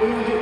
And